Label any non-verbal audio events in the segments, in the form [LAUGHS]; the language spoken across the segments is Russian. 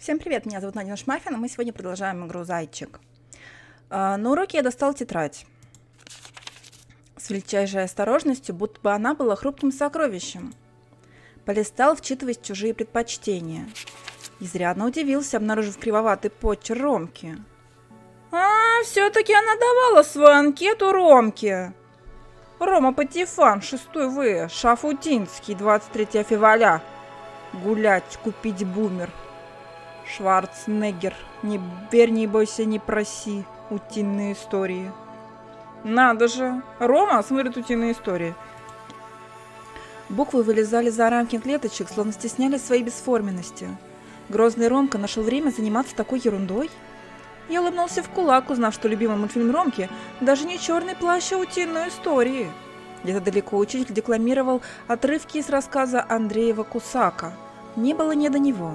Всем привет, меня зовут Надя и мы сегодня продолжаем игру «Зайчик». А, на уроке я достал тетрадь. С величайшей осторожностью, будто бы она была хрупким сокровищем. Полистал, вчитываясь чужие предпочтения. Изрядно удивился, обнаружив кривоватый почерк Ромки. А, все-таки она давала свою анкету Ромке. Рома Патифан, 6 В, Шафутинский, 23 февраля. Гулять, купить бумер. Шварценеггер, не верь, не бойся, не проси. Утиные истории. Надо же, Рома смотрит утиные истории. Буквы вылезали за рамки клеточек, словно стесняли своей бесформенности. Грозный Ромка нашел время заниматься такой ерундой? Я улыбнулся в кулак, узнав, что любимый мультфильм Ромки даже не черный плащ, а утиные истории. Где-то далеко учитель декламировал отрывки из рассказа Андреева Кусака. Не было не до него.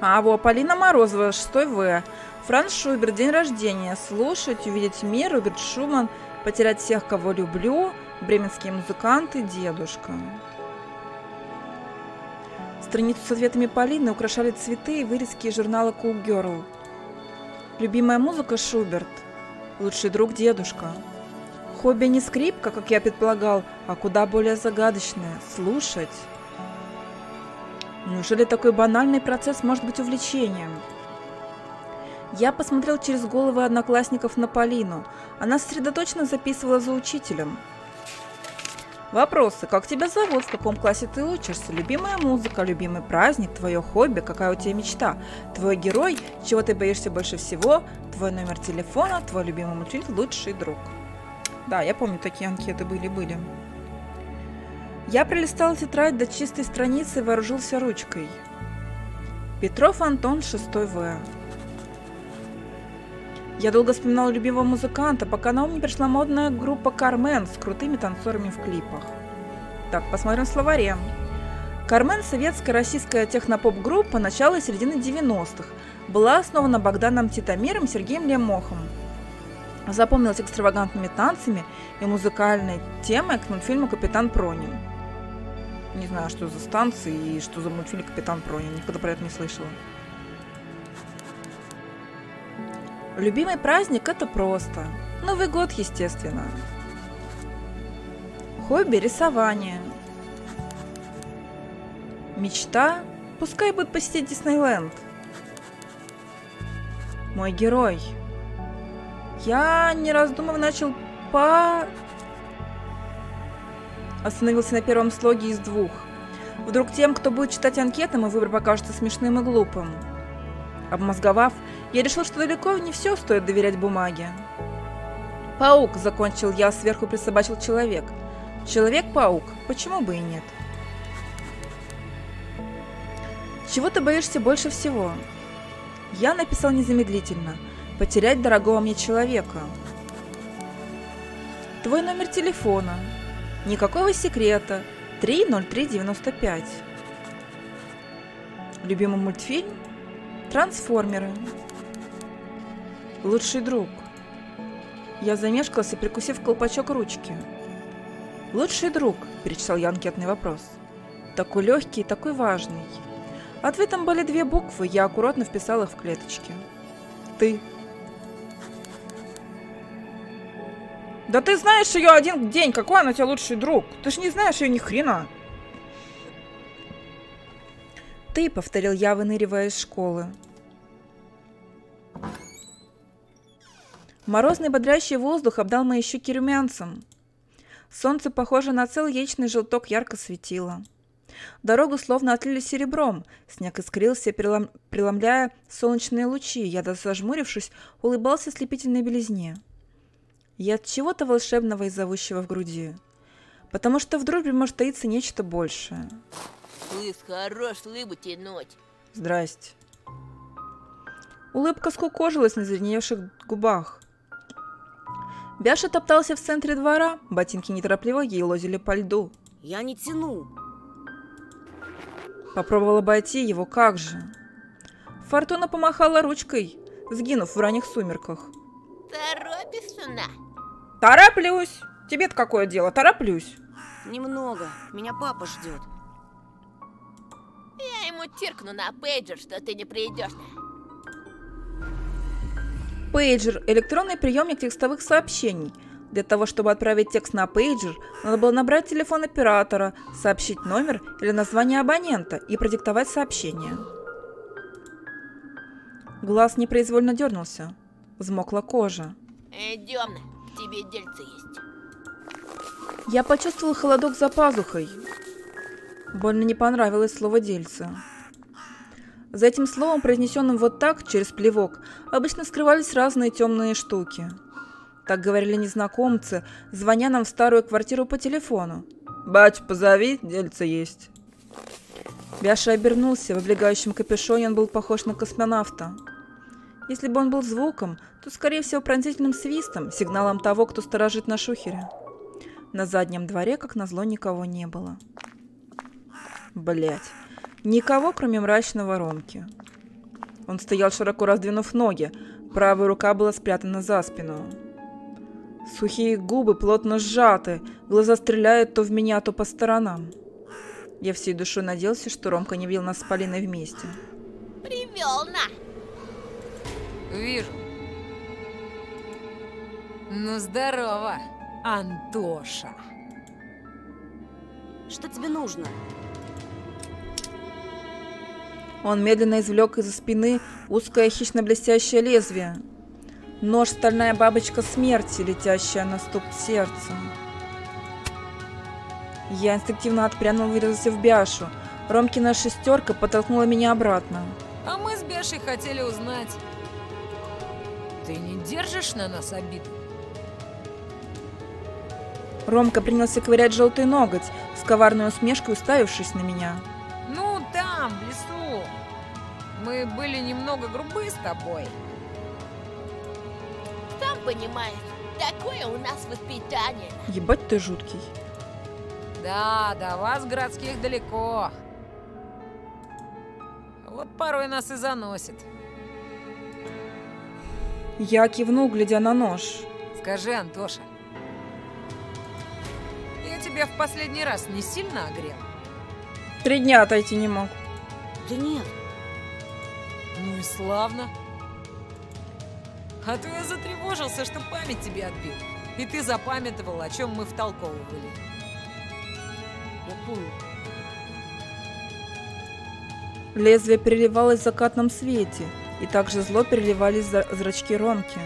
А вот Полина Морозова, 6 В. Франц Шуберт, день рождения. Слушать, увидеть мир, Роберт Шуман, потерять всех, кого люблю, бременские музыканты, дедушка. Страницу с ответами Полины украшали цветы и вырезки из журнала Cool Girl. Любимая музыка Шуберт. Лучший друг дедушка. Хобби не скрипка, как я предполагал, а куда более загадочное – слушать. Неужели такой банальный процесс может быть увлечением? Я посмотрел через головы одноклассников на Полину. Она сосредоточенно записывала за учителем. Вопросы. Как тебя зовут? В каком классе ты учишься? Любимая музыка, любимый праздник, твое хобби, какая у тебя мечта? Твой герой, чего ты боишься больше всего? Твой номер телефона, твой любимый мультфильм, лучший друг. Да, я помню, такие анкеты были-были. Я пролистал тетрадь до чистой страницы и вооружился ручкой. Петров Антон, 6 В. Я долго вспоминал любимого музыканта, пока на ум не пришла модная группа Кармен с крутыми танцорами в клипах. Так, посмотрим в словаре. Кармен – советская российская технопоп-группа начала и середины 90-х. Была основана Богданом Титамиром и Сергеем Лемохом. Запомнилась экстравагантными танцами и музыкальной темой к мультфильму «Капитан Пронин». Не знаю, что за станции и что за мультфильм «Капитан Пронин». Никогда про это не слышала. Любимый праздник – это просто. Новый год, естественно. Хобби – рисование. Мечта – пускай будет посетить Диснейленд. Мой герой. Я, не раздумывая, начал по... Остановился на первом слоге из двух. Вдруг тем, кто будет читать анкеты, мой выбор покажется смешным и глупым. Обмозговав, я решил, что далеко не все стоит доверять бумаге. «Паук», — закончил я, сверху присобачил человек. «Человек-паук, почему бы и нет?» «Чего ты боишься больше всего?» Я написал незамедлительно. «Потерять дорогого мне человека». «Твой номер телефона», Никакого секрета. 30395. Любимый мультфильм? Трансформеры. Лучший друг. Я замешкался, прикусив колпачок ручки. Лучший друг, перечитал я анкетный вопрос. Такой легкий, такой важный. Ответом были две буквы, я аккуратно вписал их в клеточки. Ты. Да ты знаешь ее один день, какой она тебе лучший друг? Ты ж не знаешь ее ни хрена. Ты, повторил я, выныривая из школы. Морозный бодрящий воздух обдал мои щеки румянцем. Солнце, похоже на целый яичный желток, ярко светило. Дорогу словно отлили серебром, снег искрился, прелом... преломляя солнечные лучи. Я, даже зажмурившись, улыбался слепительной белизне и от чего-то волшебного и зовущего в груди. Потому что в дружбе может таиться нечто большее. Лыс, хорош рыбу тянуть. Здрасте. Улыбка скукожилась на зеленевших губах. Бяша топтался в центре двора, ботинки неторопливо ей лозили по льду. Я не тяну. Попробовала обойти его, как же. Фортуна помахала ручкой, сгинув в ранних сумерках. Торопишься на? Тороплюсь. Тебе-то какое дело? Тороплюсь. Немного. Меня папа ждет. Я ему тиркну на пейджер, что ты не придешь. Пейджер – электронный приемник текстовых сообщений. Для того, чтобы отправить текст на пейджер, надо было набрать телефон оператора, сообщить номер или название абонента и продиктовать сообщение. Глаз непроизвольно дернулся. Взмокла кожа. Идем, тебе дельце есть. Я почувствовал холодок за пазухой. Больно не понравилось слово «дельце». За этим словом, произнесенным вот так, через плевок, обычно скрывались разные темные штуки. Так говорили незнакомцы, звоня нам в старую квартиру по телефону. «Батю, позови, дельце есть». Бяша обернулся, в облегающем капюшоне он был похож на космонавта. Если бы он был звуком, то, скорее всего, пронзительным свистом, сигналом того, кто сторожит на шухере. На заднем дворе, как назло, никого не было. Блять. Никого, кроме мрачного Ромки. Он стоял широко раздвинув ноги, правая рука была спрятана за спину. Сухие губы плотно сжаты, глаза стреляют то в меня, то по сторонам. Я всей душой надеялся, что Ромка не видел нас с Полиной вместе. Привел на. Вижу. Ну, здорово, Антоша. Что тебе нужно? Он медленно извлек из-за спины узкое хищно-блестящее лезвие. Нож стальная бабочка смерти, летящая на стук сердца. Я инстинктивно отпрянул и врезался в Бяшу. Ромкина шестерка подтолкнула меня обратно. А мы с Бешей хотели узнать. Ты не держишь на нас обиду? Ромка принялся ковырять желтый ноготь, с коварной усмешкой уставившись на меня. Ну, там, в лесу. Мы были немного грубы с тобой. Сам понимаешь, такое у нас воспитание. Ебать ты жуткий. Да, до вас, городских, далеко. Вот порой нас и заносит. Я кивнул, глядя на нож. Скажи, Антоша, я тебя в последний раз не сильно огрел? Три дня отойти не мог. Да нет, Ну и славно. А то я затревожился, что память тебе отбил. И ты запамятовал, о чем мы втолковывали. помню. Лезвие переливалось в закатном свете, и также зло переливались за- зрачки Ромки.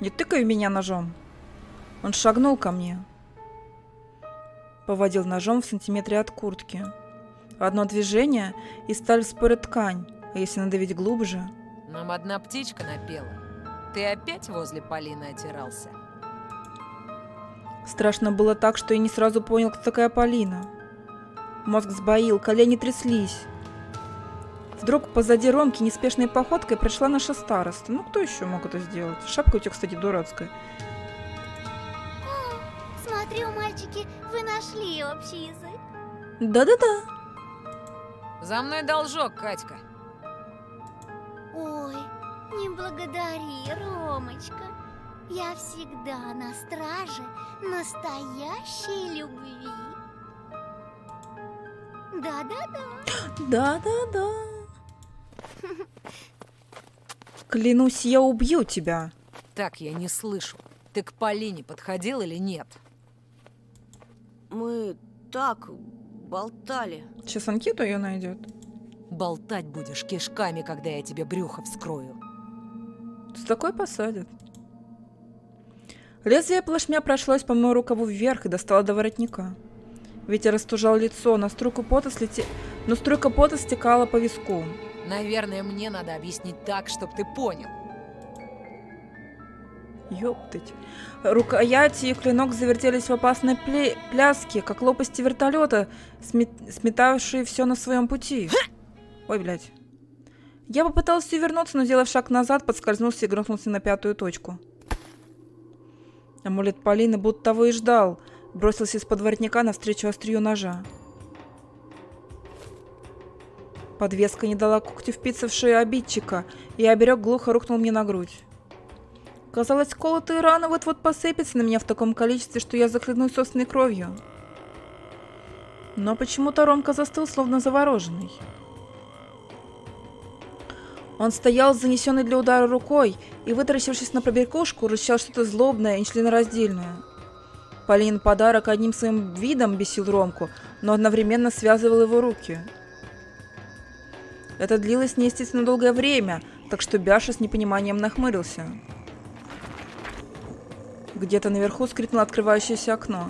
«Не тыкай в меня ножом!» Он шагнул ко мне. Поводил ножом в сантиметре от куртки. Одно движение, и сталь спорит ткань, а если надавить глубже... Нам одна птичка напела. Ты опять возле Полины отирался? Страшно было так, что я не сразу понял, кто такая Полина. Мозг сбоил, колени тряслись. Вдруг позади Ромки неспешной походкой пришла наша староста. Ну, кто еще мог это сделать? Шапка у тебя, кстати, дурацкая. Смотрю, мальчики, вы нашли общий язык. Да-да-да. За мной должок, Катька. Ой, не благодари, Ромочка. Я всегда на страже настоящей любви. Да-да-да. [GASPS] Да-да-да. Клянусь, я убью тебя. Так, я не слышу. Ты к Полине подходил или нет? Мы так болтали. Сейчас анкету ее найдет. Болтать будешь кишками, когда я тебе брюхо вскрою. С такой посадят. Лезвие плашмя прошлось по моему рукаву вверх и достало до воротника. Ветер растужал лицо, но струйка пота, слете... но струйка пота стекала по виску. Наверное, мне надо объяснить так, чтобы ты понял. Ёптыть. Рукояти и клинок завертелись в опасной пле- пляске, как лопасти вертолета, смет- сметавшие все на своем пути. Ой, блядь. Я попытался вернуться, но, сделав шаг назад, подскользнулся и грохнулся на пятую точку. Амулет Полины будто того и ждал. Бросился из-под воротника навстречу острию ножа. Подвеска не дала когтю впиться в шею обидчика, и оберег глухо рухнул мне на грудь. Казалось, колотые раны вот-вот посыпятся на меня в таком количестве, что я захлебнусь собственной кровью. Но почему-то Ромка застыл, словно завороженный. Он стоял с занесенной для удара рукой и, вытаращившись на поберкушку, рычал что-то злобное и нечленораздельное. Полин подарок одним своим видом бесил Ромку, но одновременно связывал его руки. Это длилось неестественно долгое время, так что Бяша с непониманием нахмурился. Где-то наверху скрипнуло открывающееся окно.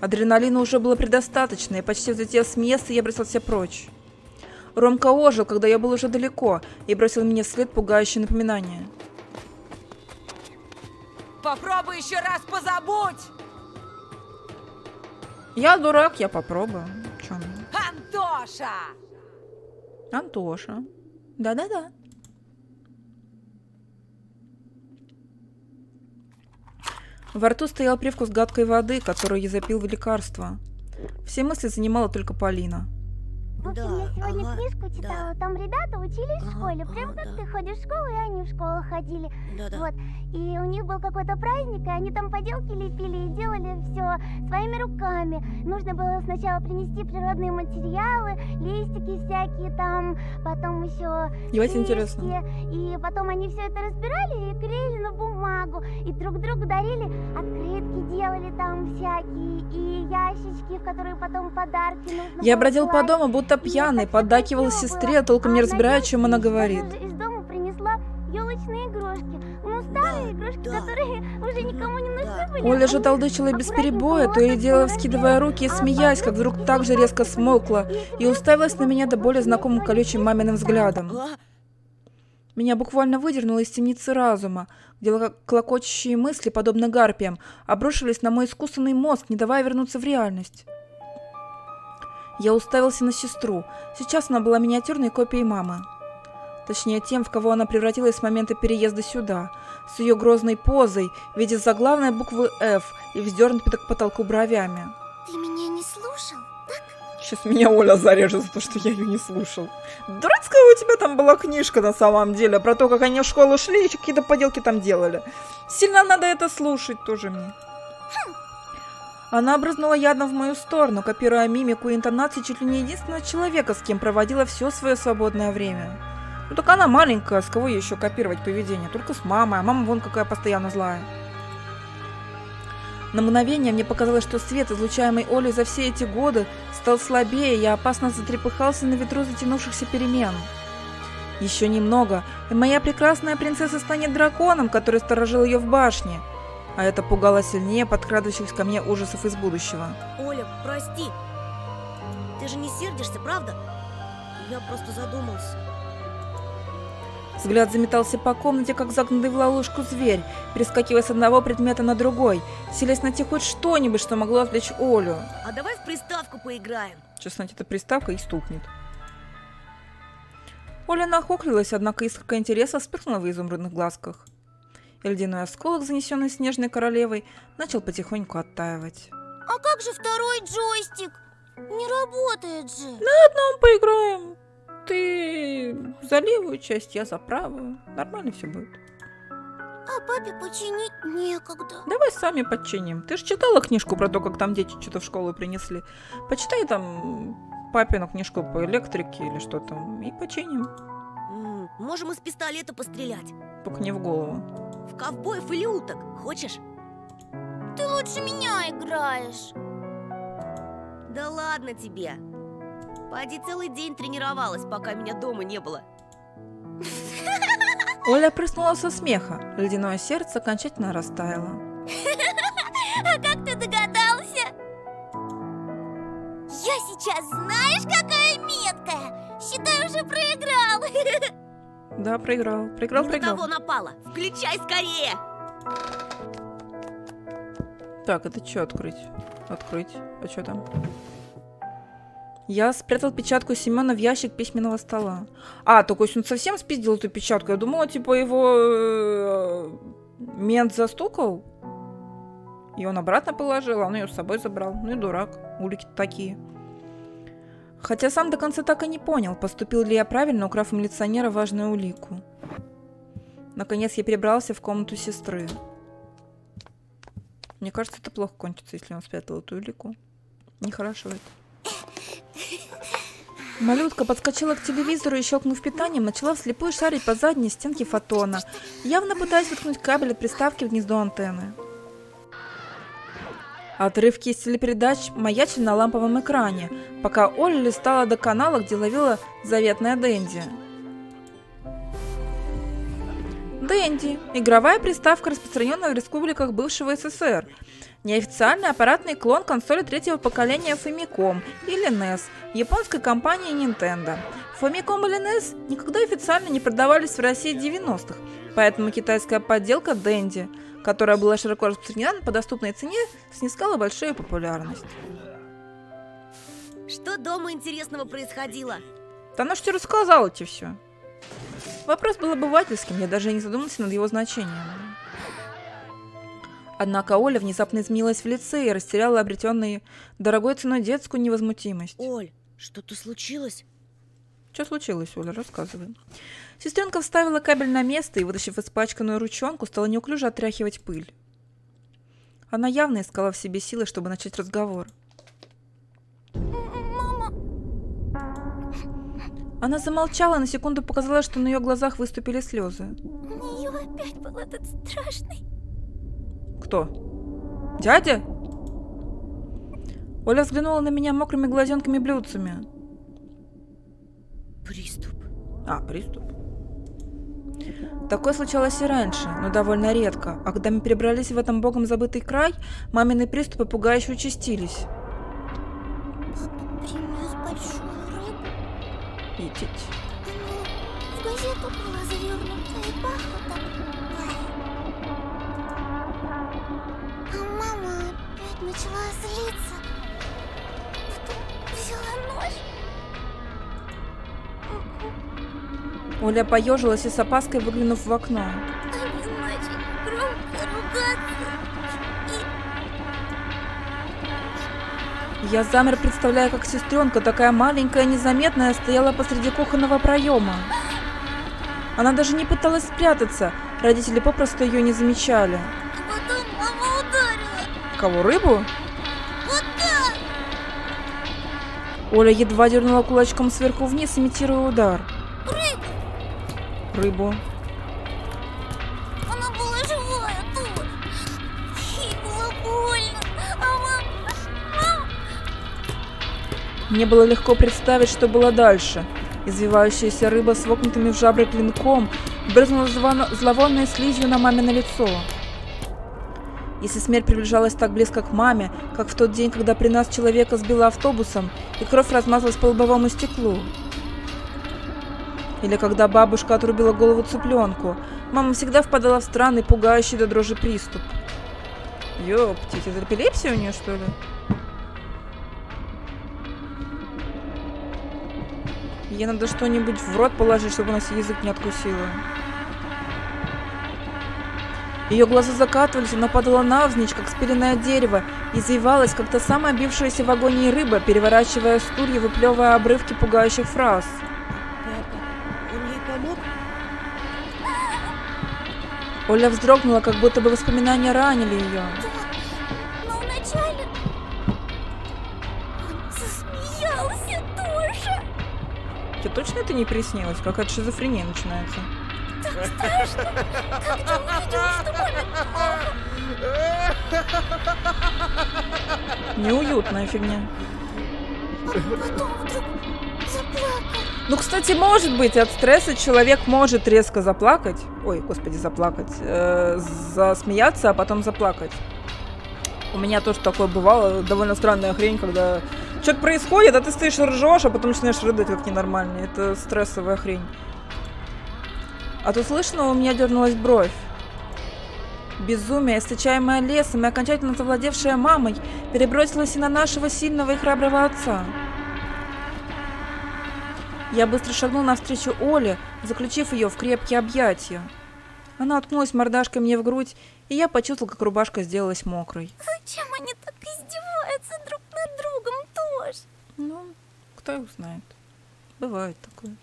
Адреналина уже было предостаточно, и почти взлетев с места, я бросился прочь. Ромка ожил, когда я был уже далеко, и бросил мне вслед пугающее напоминание. Попробуй еще раз позабудь! Я дурак, я попробую. Антоша! Антоша. Да-да-да. Во рту стоял привкус гадкой воды, которую я запил в лекарство. Все мысли занимала только Полина. В общем, Да, я сегодня ага, книжку читала, там ребята учились в Ага, школе, прям ага, как да. ты ходишь в школу, и они в школу ходили. Да-да. Вот. И у них был какой-то праздник, и они там поделки лепили и делали все своими руками. Нужно было сначала принести природные материалы, листики всякие там, потом еще интересно. И потом они все это разбирали и клеили на бумагу. И друг другу дарили, открытки делали там всякие, и ящички, в которые потом подарки нужно Я бродил по дому, будто И пьяный, поддакивал сестре, было. толком не А разбирая, о чем она говорит. из дома принесла елочные игрушки. Ну, старые игрушки, которые уже никому не нужны были. Оля же толдычила без перебоя, то и дело вскидывая руки и а смеясь, как вдруг так же резко смолкла и уставилась на меня до боли знакомым колючим маминым взглядом. А? Меня буквально выдернуло из темницы разума, где ло- клокочущие мысли, подобно гарпиям, обрушились на мой искусственный мозг, не давая вернуться в реальность. Я уставился на сестру. Сейчас она была миниатюрной копией мамы. Точнее, тем, в кого она превратилась с момента переезда сюда, с ее грозной позой в виде заглавной буквы «Ф» и вздернутой к потолку бровями. Ты меня не слушал? Сейчас меня Оля зарежет за то, что я ее не слушал. Дурацкая у тебя там была книжка на самом деле, про то, как они в школу шли и еще какие-то поделки там делали. Сильно надо это слушать тоже мне. Она обрызнула ядом в мою сторону, копируя мимику и интонации чуть ли не единственного человека, с кем проводила все свое свободное время. Ну так она маленькая, с кого еще копировать поведение? Только с мамой, а мама вон какая постоянно злая. На мгновение мне показалось, что свет, излучаемый Олей за все эти годы, стал слабее и опасно затрепыхался на ветру затянувшихся перемен. Еще немного, и моя прекрасная принцесса станет драконом, который сторожил ее в башне. А это пугало сильнее подкрадывающихся ко мне ужасов из будущего. Оля, прости. Ты же не сердишься, правда? Я просто задумался. Взгляд заметался по комнате, как загнанный в ловушку зверь, перескакивая с одного предмета на другой, селясь найти хоть что-нибудь, что могло отвлечь Олю. А давай в приставку поиграем. Сейчас эта приставка и стукнет. Оля нахохлилась, однако искорка интереса вспыхнула в изумрудных глазках. И ледяной осколок, занесенный снежной королевой, начал потихоньку оттаивать. А как же второй джойстик? Не работает же. Ну, поиграем. Ты за левую часть, я за правую. Нормально все будет. А папе починить некогда. Давай сами подчиним. Ты же читала книжку про то, как там дети что-то в школу принесли. Почитай там папину книжку по электрике или что там, и починим. Можем из пистолета пострелять. Только не в голову. В ковбоев или уток. Хочешь? Ты лучше меня играешь. Да ладно тебе. Пойди целый день тренировалась, пока меня дома не было. Оля прыснула со смеха. Ледяное сердце окончательно растаяло. [LAUGHS] А как ты догадался? Я сейчас знаешь, какая меткая. Считай, уже проиграл. [LAUGHS] Да, проиграл. Проиграл, не на проиграл. того напала. Включай скорее. Так, это что открыть? Открыть. А что там? Я спрятал печатку Семена в ящик письменного стола. А, только есть он совсем спиздил эту печатку. Я думала, типа, его э, мент застукал. И он обратно положил, а он ее с собой забрал. Ну и дурак. Улики такие. Хотя сам до конца так и не понял, поступил ли я правильно, украв у милиционера важную улику. Наконец я перебрался в комнату сестры. Мне кажется, это плохо кончится, если он спрятал эту улику. Нехорошо это. Малютка подскочила к телевизору и, щелкнув питанием, начала вслепую шарить по задней стенке фотона, явно пытаясь воткнуть кабель от приставки в гнездо антенны. Отрывки из телепередач маячили на ламповом экране, пока Оля листала до канала, где ловила заветная Дэнди. Дэнди – игровая приставка, распространенная в республиках бывшего СССР. Неофициальный аппаратный клон консоли третьего поколения Famicom или NES японской компании Nintendo. Famicom или NES никогда официально не продавались в России в 90-х, поэтому китайская подделка Дэнди, которая была широко распространена по доступной цене, снискала большую популярность. Что дома интересного происходило? Да она что рассказала тебе все. Вопрос был обывательским, я даже не задумался над его значением. Однако Оля внезапно изменилась в лице и растеряла обретенную дорогой ценой детскую невозмутимость. Оль, что-то случилось? Что случилось, Оля? Рассказывай. Сестренка вставила кабель на место и, вытащив испачканную ручонку, стала неуклюже отряхивать пыль. Она явно искала в себе силы, чтобы начать разговор. Мама, Она замолчала, на секунду показалось, что на ее глазах выступили слезы. у нее опять был этот страшный... Кто? Дядя? Оля взглянула на меня мокрыми глазенками-блюдцами. Приступ. А, приступ. Такое случалось и раньше, но довольно редко. А когда мы перебрались в этом богом забытый край, мамины приступы пугающе участились. Папа принес большую рыбу. Идите. Ну, в газету была завернута и пахло так. А мама опять начала злиться. Потом взяла нож. Оля поежилась и с опаской выглянув в окно. Они начали громко ругаться. Я замер, представляя, как сестренка, такая маленькая и незаметная, стояла посреди кухонного проема. Она даже не пыталась спрятаться, родители попросту ее не замечали. Кого, рыбу? Вот так. Оля едва дернула кулачком сверху вниз, имитируя удар. Рыбу. Рыбу. Она была живая тут. Ей было больно. А. Мама... Мне было легко представить, что было дальше. Извивающаяся рыба с вокнутыми в жабры клинком брызнула зловонной слизью на мамино лицо. Если смерть приближалась так близко к маме, как в тот день, когда при нас человека сбило автобусом, и кровь размазалась по лобовому стеклу. Или когда бабушка отрубила голову цыпленку, мама всегда впадала в странный, пугающий до дрожи приступ. Ёптить, это эпилепсия у нее, что ли? Ей надо что-нибудь в рот положить, чтобы она себе язык не откусила. Ее глаза закатывались, она падала навзничь, как спиленное дерево, извивалась, как та самая бившаяся в агонии рыба, переворачивая стулья, выплевывая обрывки пугающих фраз. Папа, он ей помог? Оля вздрогнула, как будто бы воспоминания ранили ее. Тебе точно это не приснилось? Какая-то шизофрения начинается. Когда увидел, что маме плохо. Неуютная фигня. Ну, кстати, может быть, от стресса человек может резко заплакать. Ой, господи, заплакать. э, засмеяться, а потом заплакать. У меня тоже такое бывало. Довольно странная хрень, когда что-то происходит, а ты стоишь и ржешь, а потом начинаешь рыдать как ненормальный. Это стрессовая хрень. Тут слышно, у меня дернулась бровь. Безумие, источаемое лесом и окончательно завладевшее мамой, перебросилось и на нашего сильного и храброго отца. Я быстро шагнул навстречу Оле, заключив ее в крепкие объятия. Она уткнулась мордашкой мне в грудь, и я почувствовал, как рубашка сделалась мокрой. Зачем они так издеваются друг над другом тоже? Ну, кто его знает. Бывает такое.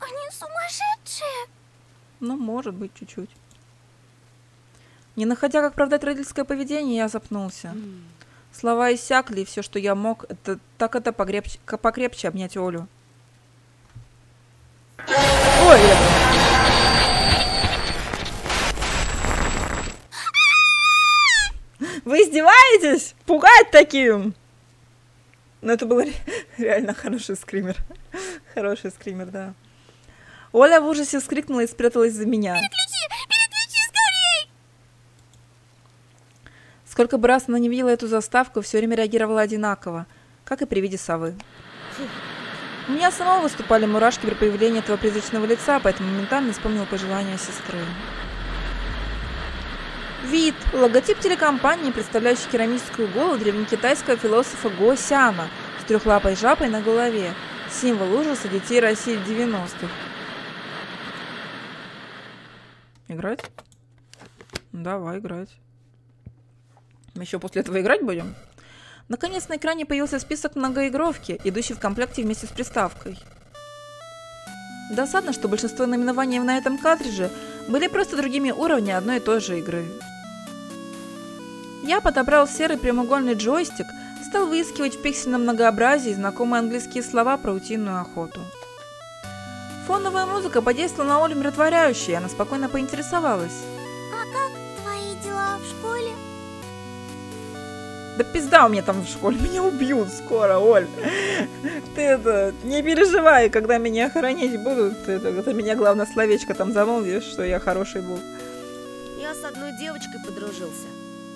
Они сумасшедшие. Ну, может быть, чуть-чуть. Не находя, как оправдать родительское поведение, я запнулся. Слова иссякли, и все, что я мог, это так это погребче, ка- покрепче обнять Олю. Ой, Вы издеваетесь? Пугать таким? Ну, это был ре- реально хороший скример. Хороший скример, да. Оля в ужасе вскрикнула и спряталась за меня. Сколько бы раз она не видела эту заставку, все время реагировала одинаково, как и при виде совы. У меня самого выступали мурашки при появлении этого призрачного лица, поэтому моментально вспомнил пожелания сестры. Вид – логотип телекомпании, представляющий керамическую голову древнекитайского философа Го Сяна с трехлапой жабой на голове. Символ ужаса детей России 90-х. Играть? Давай играть. Мы еще после этого играть будем? Наконец на экране появился список многоигровки, идущий в комплекте вместе с приставкой. Досадно, что большинство наименований на этом картридже были просто другими уровнями одной и той же игры. Я подобрал серый прямоугольный джойстик, стал выискивать в пиксельном многообразии знакомые английские слова про утиную охоту. Фоновая музыка подействовала на Олю умиротворяюще, и она спокойно поинтересовалась. А как твои дела в школе? Да пизда у меня там в школе, [LAUGHS] меня убьют скоро, Оль. Ты это, не переживай, когда меня хоронить будут, это, это меня главное словечко там замолвишь, что я хороший был. Я с одной девочкой подружился.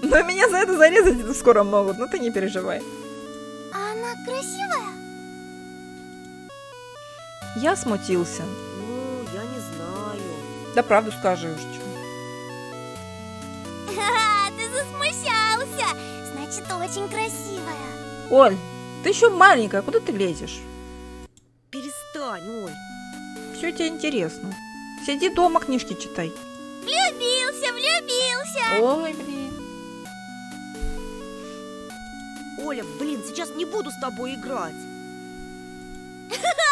Но меня за это зарезать скоро могут, но ты не переживай. А она красивая? Я смутился. Ну, я не знаю. Да правду скажи уж, чё. Ха, [LAUGHS] ты засмущался. Значит, очень красивая. Оль, ты еще маленькая, куда ты лезешь? Перестань, Оль. Все тебе интересно. Сиди дома, книжки читай. Влюбился, влюбился. Ой, блин. Оля, блин, сейчас не буду с тобой играть. [LAUGHS]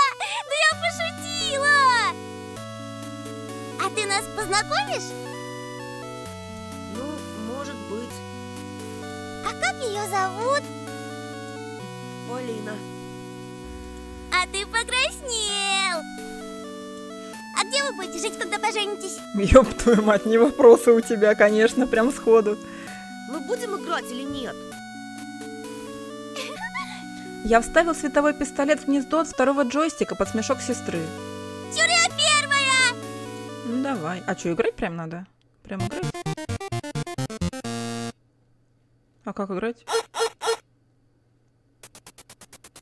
ты нас познакомишь? Ну, может быть. А как ее зовут? Полина. А ты покраснел. А где вы будете жить, когда поженитесь? Ёб твою мать, не вопросы у тебя, конечно, прям сходу. Мы будем играть или нет? Я вставил световой пистолет в гнездо от второго джойстика под смешок сестры. Давай. А что, играть прям надо? Прям играть? А как играть?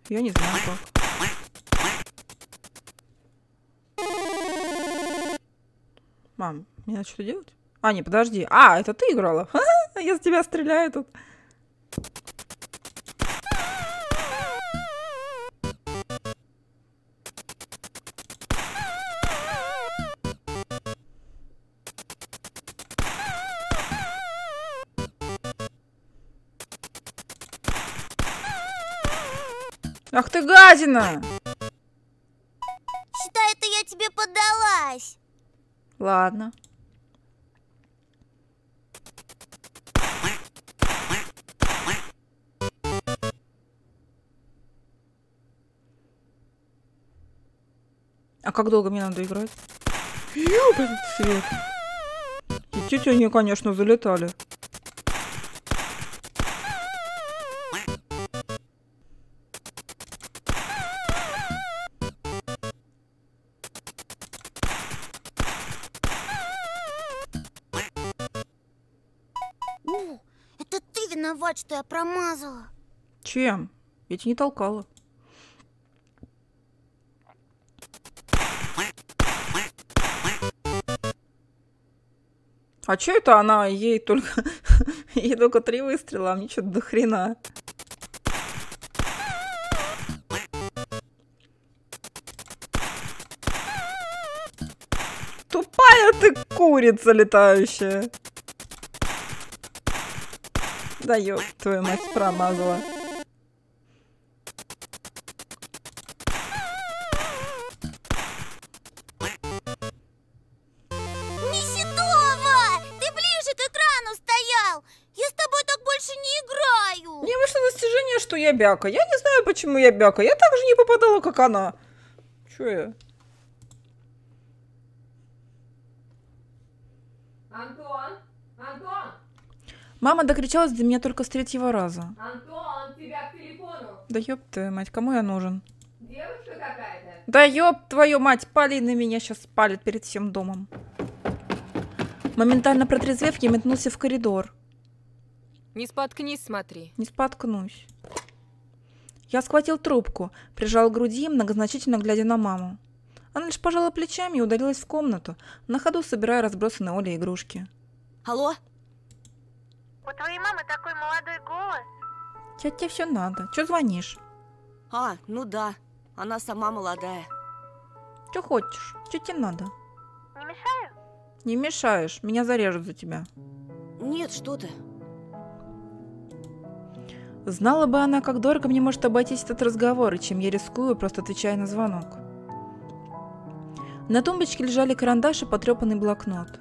Я не знаю как. Мам, мне надо что-то делать? А, не, подожди. А, это ты играла? [LAUGHS] Я с тебя стреляю тут. Ах ты гадина! Считай, это я тебе поддалась. Ладно. А как долго мне надо играть? Ёбаный свет. И тетя они, конечно, залетали. Что я промазала. Чем? Я тебя не толкала. А чё это она? Ей только... [LAUGHS] Ей только три выстрела, а мне что-то до хрена. Тупая ты курица летающая. Да ёб твою мать, промазала. Несидова! Ты ближе к экрану стоял! Я с тобой так больше не играю! Мне вышло достижение, что я бяка. Я не знаю, почему я бяка. Я так же не попадала, как она. Чё я? Антон! Мама докричалась до меня только с третьего раза. Антон, тебя к телефону! Да ёб твою мать, кому я нужен? Девушка какая-то? Да ёб твою мать, Полина меня сейчас спалит перед всем домом. Моментально протрезвев, я метнулся в коридор. Не споткнись, смотри. Не споткнусь. Я схватил трубку, прижал к груди, многозначительно глядя на маму. Она лишь пожала плечами и удалилась в комнату, на ходу собирая разбросанные Оле игрушки. Алло? У твоей мамы такой молодой голос. Тетя, тебе все надо. Че звонишь? А, ну да. Она сама молодая. Че хочешь? Че тебе надо? Не мешаю? Не мешаешь, меня зарежут за тебя. Нет, что ты. Знала бы она, как дорого мне может обойтись этот разговор, и чем я рискую, просто отвечая на звонок. На тумбочке лежали карандаш и потрепанный блокнот.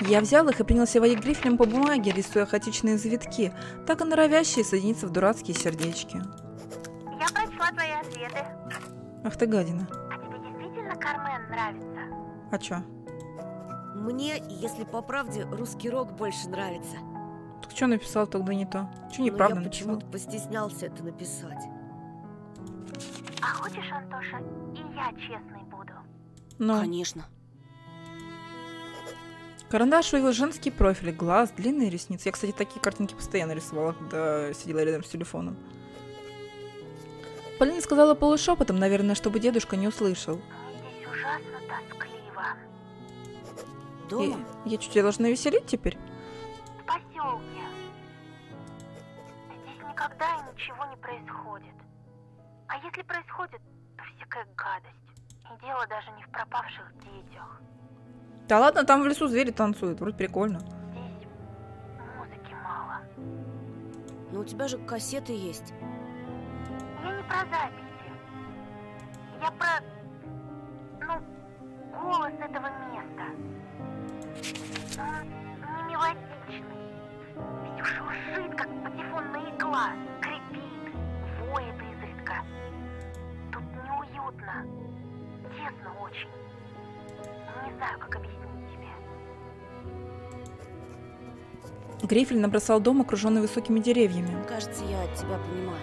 Я взял их и принялся водить грифелем по бумаге, рисуя хаотичные завитки, так и норовящие соединиться в дурацкие сердечки. Я прочла твои ответы. Ах ты гадина. А тебе действительно Кармен нравится? А чё? Мне, если по правде, русский рок больше нравится. Так что написал тогда не то? Че Но неправда я написал? почему-то постеснялся это написать. А хочешь, Антоша, и я честной буду? Ну, Конечно. Карандаш вывел женский профиль, глаз, длинные ресницы. Я, кстати, такие картинки постоянно рисовала, когда сидела рядом с телефоном. Полина сказала полушепотом, наверное, чтобы дедушка не услышал. Мне здесь ужасно тоскливо. Дома? я что, тебя должна веселить теперь? В поселке. Здесь никогда и ничего не происходит. А если происходит, то всякая гадость. И дело даже не в пропавших детях. Да ладно, там в лесу звери танцуют, вроде прикольно. Здесь музыки мало. Но у тебя же кассеты есть. Я не про записи. Я про... Ну, голос этого места. Он не мелодичный. Все шуршит, как патефонная игла. Скрипит, воет изредка. Тут неуютно. Тесно очень. Не знаю, как объяснить Грифель набросал дом, окруженный высокими деревьями. Кажется, я тебя понимаю.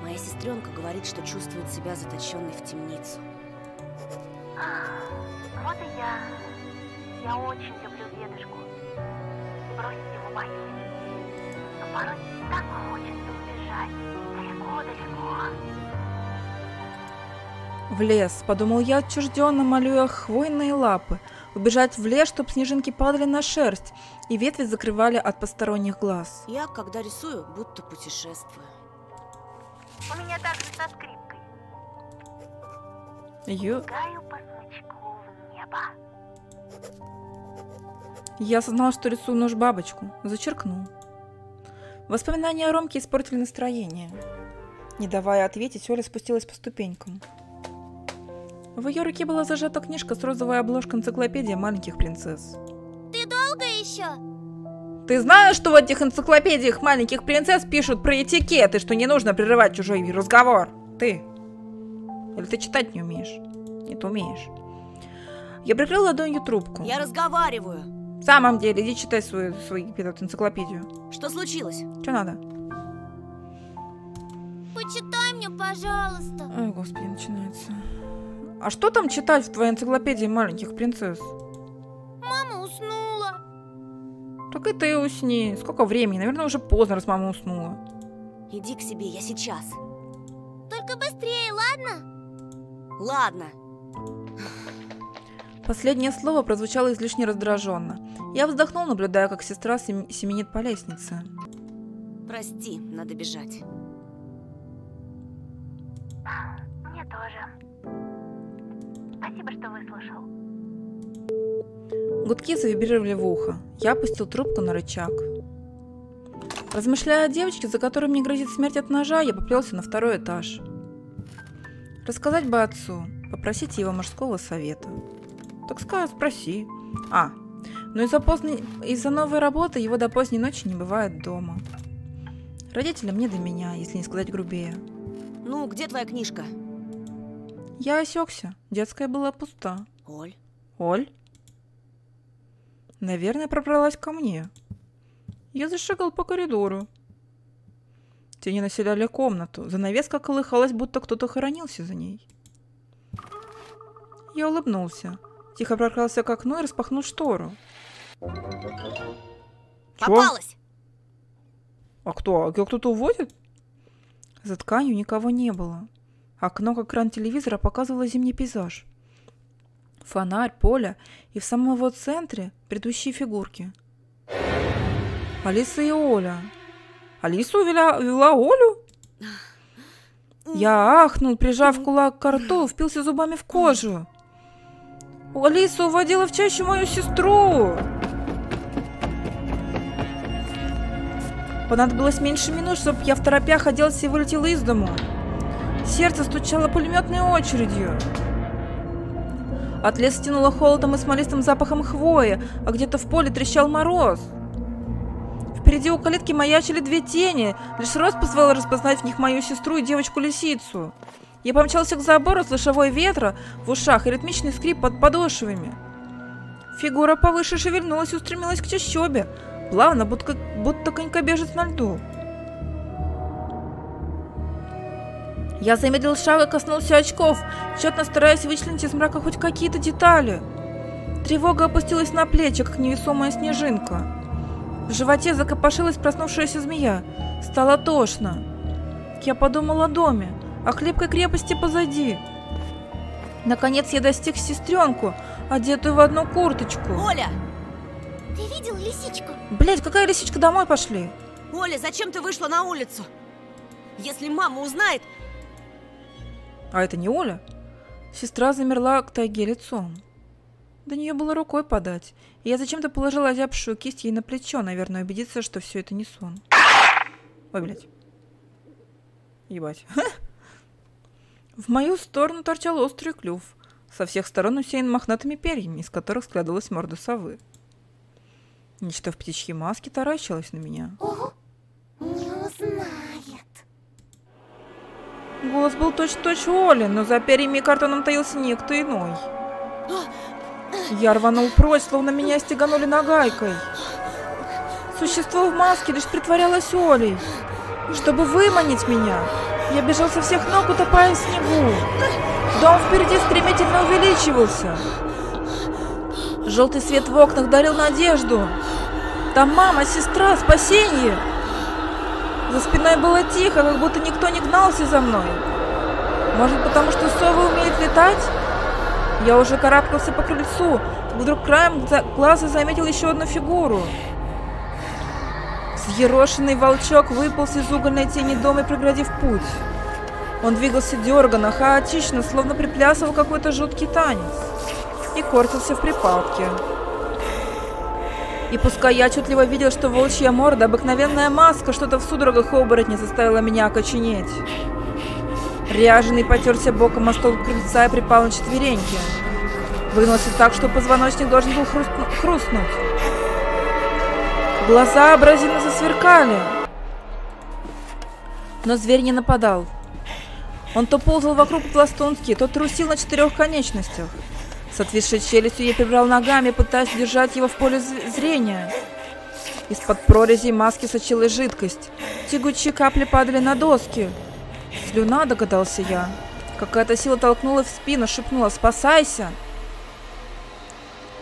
Моя сестренка говорит, что чувствует себя заточенной в темницу. Вот и я. Я очень люблю дедушку. Бросить его боюсь. Но порой так хочется убежать. Далеко-далеко. В лес, подумал я отчужденно, молю хвойные лапы. Убежать в лес, чтоб снежинки падали на шерсть, и ветви закрывали от посторонних глаз. Я, когда рисую, будто путешествую. У меня так же со скрипкой. Ё... Гаю по смычку в небо. Я осознал, что рисую нож бабочку. Зачеркнул. Воспоминания о Ромке испортили настроение. Не давая ответить, Оля спустилась по ступенькам. В ее руке была зажата книжка с розовой обложкой энциклопедии маленьких принцесс. Долго еще? Ты знаешь, что в этих энциклопедиях маленьких принцесс пишут про этикет и что не нужно прерывать чужой разговор? Ты. Или ты читать не умеешь? Нет, умеешь. Я прикрыл ладонью трубку. Я разговариваю. В самом деле, иди читай свою, свою эту энциклопедию. Что случилось? Что надо? Почитай мне, пожалуйста. Ой, господи, начинается. А что там читать в твоей энциклопедии маленьких принцесс? Мама уснула. Так и ты усни. Сколько времени? Наверное, уже поздно, раз мама уснула. Иди к себе, я сейчас. Только быстрее, ладно? Ладно. Последнее слово прозвучало излишне раздраженно. Я вздохнул, наблюдая, как сестра сем- семенит по лестнице. Прости, надо бежать. Мне тоже. Спасибо, что выслушал. Гудки завибрировали в ухо. Я опустил трубку на рычаг. Размышляя о девочке, за которой мне грозит смерть от ножа, я поплелся на второй этаж. Рассказать бы отцу, попросить его мужского совета. Так скажи, спроси. А, но из-за поздней, из-за новой работы его до поздней ночи не бывает дома. Родителям не до меня, если не сказать грубее. Ну, где твоя книжка? Я осекся. Детская была пуста. Оль. Оль? Наверное, пробралась ко мне. Я зашагал по коридору. Тени населяли комнату. Занавеска колыхалась, будто кто-то хоронился за ней. Я улыбнулся. Тихо прокрался к окну и распахнул штору. Попалась! А кто? Её кто-то уводит? За тканью никого не было. Окно, как экран телевизора, показывало зимний пейзаж. Фонарь, поле и в самом его центре предыдущие фигурки. Алиса и Оля. Алису вела, вела Олю? Я ахнул, прижав кулак к рту, впился зубами в кожу. Алиса уводила в чащу мою сестру. Понадобилось меньше минут, чтобы я в торопях оделся и вылетел из дому. Сердце стучало пулеметной очередью. От леса тянуло холодом и смолистым запахом хвои, а где-то в поле трещал мороз. Впереди у калитки маячили две тени, лишь рост позволял распознать в них мою сестру и девочку-лисицу. Я помчался к забору, слыша вой ветра в ушах и ритмичный скрип под подошвами. Фигура повыше шевельнулась и устремилась к чащобе, плавно, будто, будто конькобежец на льду. Я замедлил шаг и коснулся очков, тщетно стараясь вычленить из мрака хоть какие-то детали. Тревога опустилась на плечи, как невесомая снежинка. В животе закопошилась проснувшаяся змея. Стало тошно. Я подумал о доме, о хлебкой крепости позади. Наконец я достиг сестренку, одетую в одну курточку. Оля! Ты видел лисичку? Блять, какая лисичка, домой пошли. Оля, зачем ты вышла на улицу? Если мама узнает... А это не Оля? Сестра замерла к тайге лицом. До нее было рукой подать, и я зачем-то положила озябшую кисть ей на плечо, наверное, убедиться, что все это не сон. Ой, блядь. Ебать. [LAUGHS] В мою сторону торчал острый клюв, со всех сторон усеян мохнатыми перьями, из которых складывалась морда совы. Нечто в птичьей маске таращилось на меня. Не Голос был точь-точь Оли, но за перьями и картоном таился некто иной. Я рванул прочь, словно меня стеганули нагайкой. Существо в маске лишь притворялось Олей. Чтобы выманить меня, я бежал со всех ног, утопая в снегу. Дом впереди стремительно увеличивался. Желтый свет в окнах дарил надежду. Там мама, сестра, спасение. За спиной было тихо, как будто никто не гнался за мной. Может, потому что совы умеют летать? Я уже карабкался по крыльцу, как вдруг краем за- глаза заметил еще одну фигуру. Взъерошенный волчок выполз из угольной тени дома, преградив путь. Он двигался дерганно, хаотично, словно приплясывал какой-то жуткий танец. И корчился в припадке. И пускай я отчетливо видел, что волчья морда, обыкновенная маска, что-то в судорогах оборотня заставила меня окоченеть. Ряженый потерся боком о стол крыльца и припал на четвереньки. Выгнулся так, что позвоночник должен был хрустну- хрустнуть. Глаза образительно засверкали. Но зверь не нападал. Он то ползал вокруг по-пластунски, то трусил на четырех конечностях. С отвисшей челюстью я прибрал ногами, пытаясь держать его в поле зрения. Из-под прорези маски сочилась жидкость. Тягучие капли падали на доски. Слюна, догадался я. Какая-то сила толкнула в спину, шепнула «Спасайся!».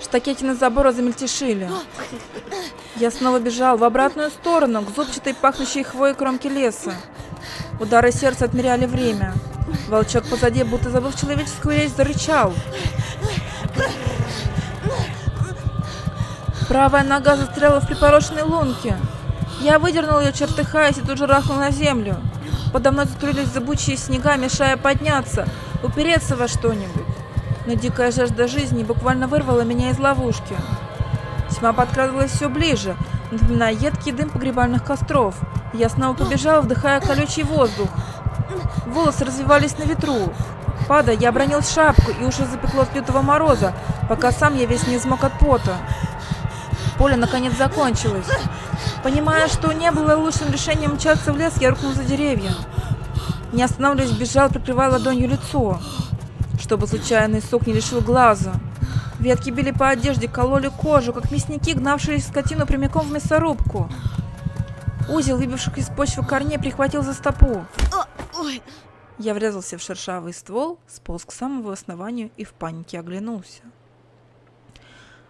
Штакетины забора замельтешили. Я снова бежал в обратную сторону, к зубчатой пахнущей хвоей кромке леса. Удары сердца отмеряли время. Волчок позади, будто забыв человеческую речь, зарычал. Правая нога застряла в припорошенной лунке. Я выдернул ее, чертыхаясь, и тут же рахнул на землю. Подо мной закрылись зыбучие снега, мешая подняться, упереться во что-нибудь. Но дикая жажда жизни буквально вырвала меня из ловушки. Тьма подкрадывалась все ближе, напоминая едкий дым погребальных костров. Я снова побежал, вдыхая колючий воздух. Волосы развивались на ветру. Падая, я обронил шапку, и уши запекло от лютого мороза, пока сам я весь не взмок от пота. Поле наконец закончилось. Понимая, что не было лучшим решением мчаться в лес, я рухнул за деревья. Не останавливаясь, бежал, прикрывая ладонью лицо, чтобы случайный сок не лишил глаза. Ветки били по одежде, кололи кожу, как мясники, гнавшие скотину прямиком в мясорубку. Узел, выбивших из почвы корней, прихватил за стопу. Ой, Я врезался в шершавый ствол, сполз к самому основанию и в панике оглянулся.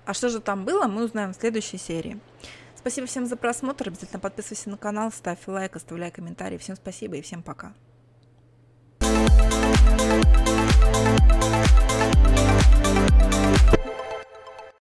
А что же там было, мы узнаем в следующей серии. Спасибо всем за просмотр. Обязательно подписывайся на канал, ставь лайк, оставляй комментарии. Всем спасибо и всем пока.